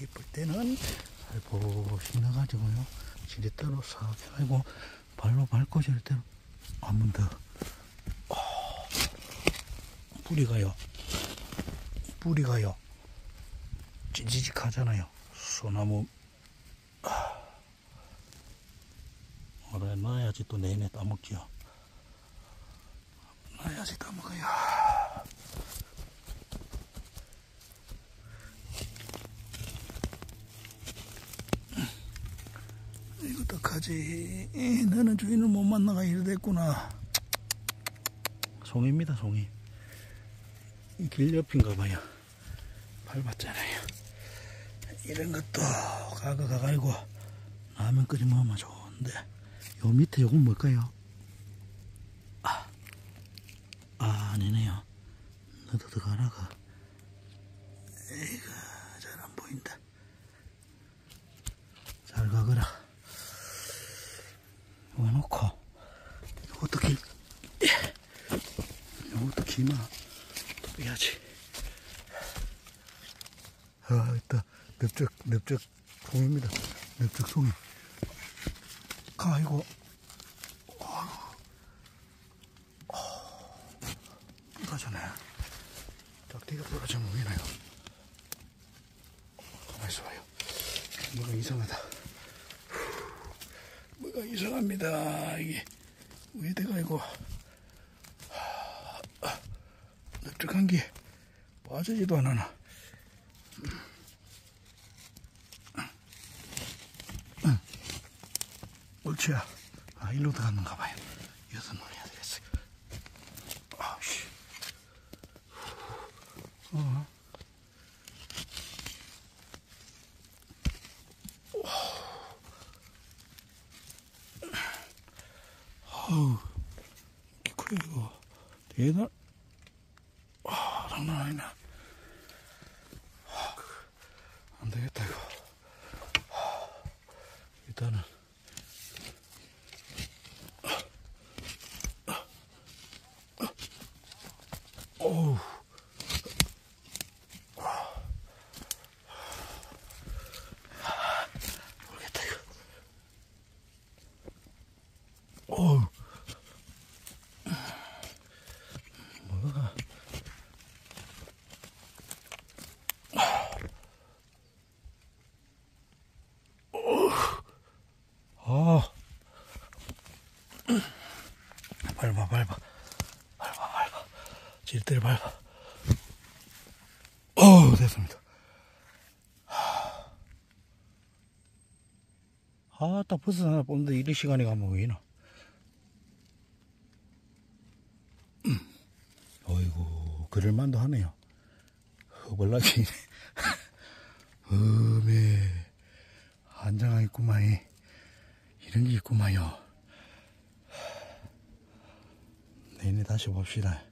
이쁠 때는 살포시 넣어가지고요. 지렛대로 싹 해가지고 발로 밟고 지렛대로 한 번 더. 어, 뿌리가요. 뿌리가요. 찌지직 하잖아요. 소나무. 아. 오래 놔야지 또 내내 따먹지요. 놔야지 따먹어요. 어떡하지? 에, 너는 주인을 못 만나가 이래 됐구나. 송입니다, 송이. 이길 옆인가 봐요. 밟았잖아요. 이런 것도 가가 가가지고 라면 끓여 먹으면 좋은데 요 밑에 요건 뭘까요? 아, 아 아니네요. 너도 들어가라가. 에이가 잘 안 보인다. 잘 가거라. 요거 놓고 요것도 길, 기마 또 빼야지. 아, 있다. 넓적, 넓적 송입니다. 넓적 송이. 아이고. 부러져네. 짝대기가 부러지면 왜 나요? 가만히 있어봐요. 뭐가 이상하다. 뭐가 이상합니다. 이게. 왜 내가 이거. 넓적한 게 빠지지도 않아. 옳지야. 아, 일로 들어갔는가 봐요. 여섯 논해야 되겠어. 아씨. 어. 어우, 이게 이거 대단. 아, 장난 아니네. 아, 안 되겠다 이거. 일단은. 어우. 모르겠다, 이거. 어우. 뭐가. 아. 밟아, 밟아. 밟아, 밟아. 질대를 밟아. 어우, 됐습니다. 아, 딱 버스 하나 뽑는데 이래 시간이 가면 왜 이나? 음. 어이구, 그럴만도 하네요. 허벌나기. 음에, 한장아 있구만이. 이런 게 있구만요. 내년에 다시 봅시다.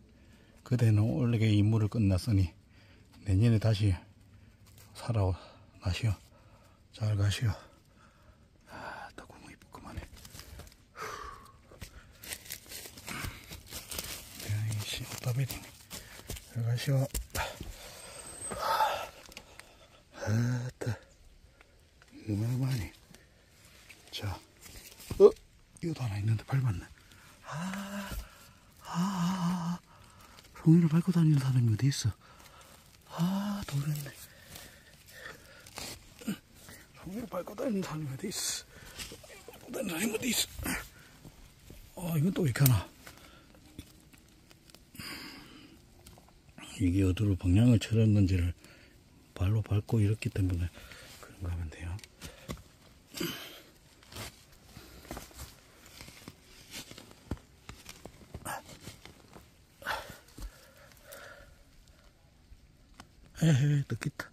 그대는 올게 임무를 끝났으니 내년에 다시 살아나시오. 잘 가시오. 아, 또 구멍 이쁘구만해. 야, 이씨, 오빠베딩. 잘 가시오. 아따, 이만하니. 자, 어, 이것도 하나 있는데 밟았네. 아, 아, 송이를 밟고 다니는 사람이 어디 있어? 아, 돌렸네. 송이를 밟고 다니는 사람이 어디 있어? 밟고 다니는 사람이 어디 있어? 아, 이건 또 이렇게 하나. 이게 어디로 방향을 틀었는지를 발로 밟고 이렇기 때문에 그런가 하면 돼요. 에헤, 뜯겼다.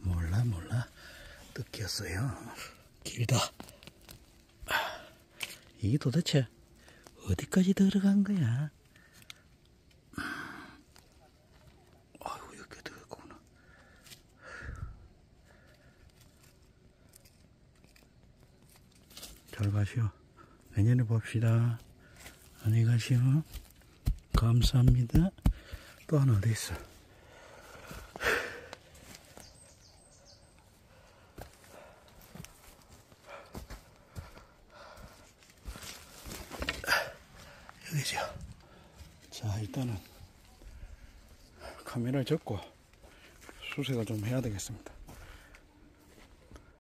몰라, 몰라. 뜯겼어요. 길다. 아, 이게 도대체 어디까지 들어간 거야? 아이고, 이렇게 들어갔구나. 잘 가시오. 내년에 봅시다. 안녕히 가시오. 감사합니다. 또 하나 어디 있어? 그죠? 자, 일단은 카메라를 접고 수색을 좀 해야 되겠습니다.